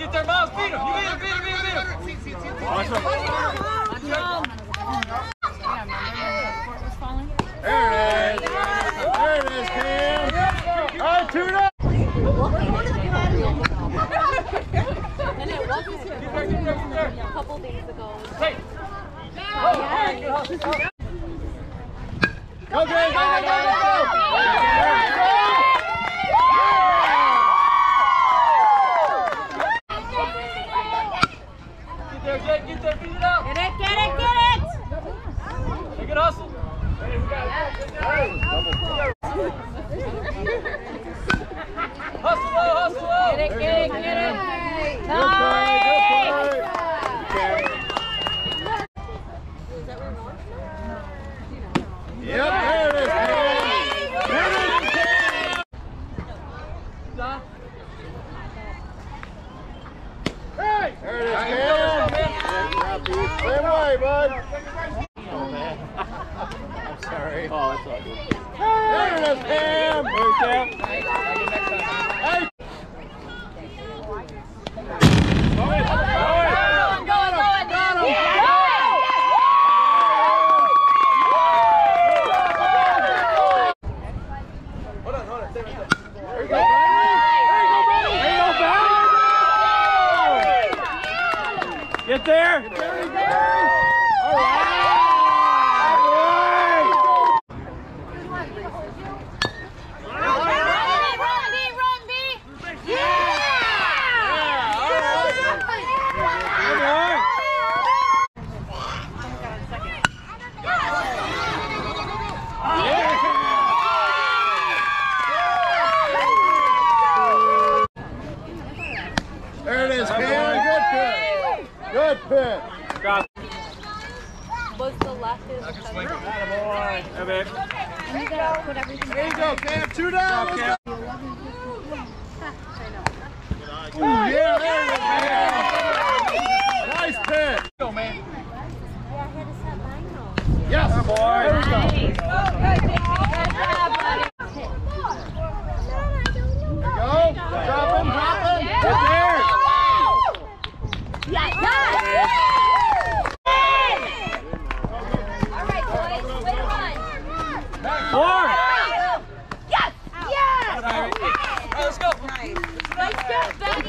Get there, Miles. Beat him. You beat him, beat him, beat him, beat him. Watch him. Watch him. There it is. There it is, Cam. All right, two down. and it wasn't here. Get there, get there, get there. A couple days ago. Hey. Yeah. Oh, yeah. Go, go, go, go, go. go. go. go. go. go. go. go.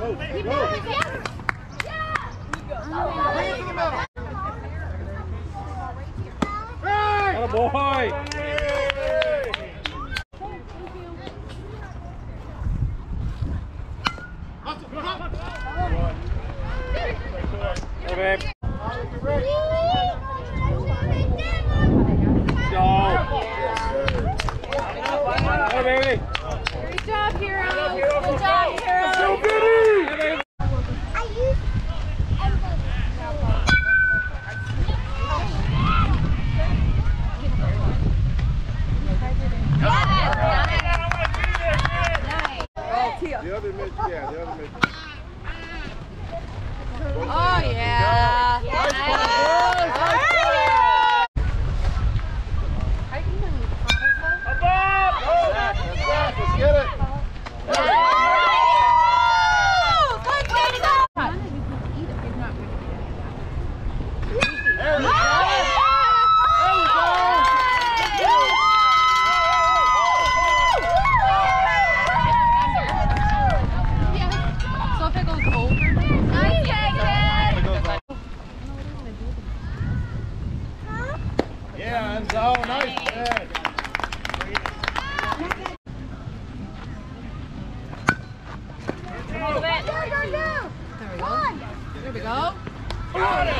Go, go, go. boy! Hands nice. Go, go. There we go. There we go. Got it.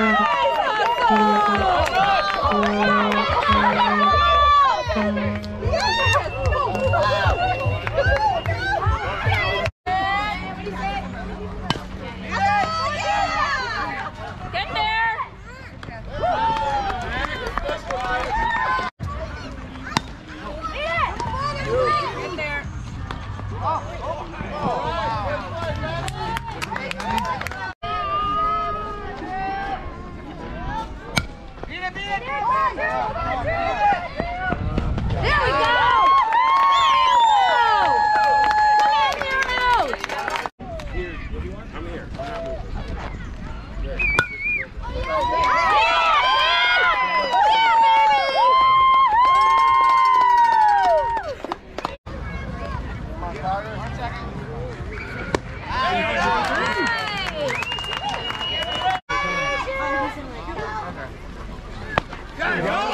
Get go.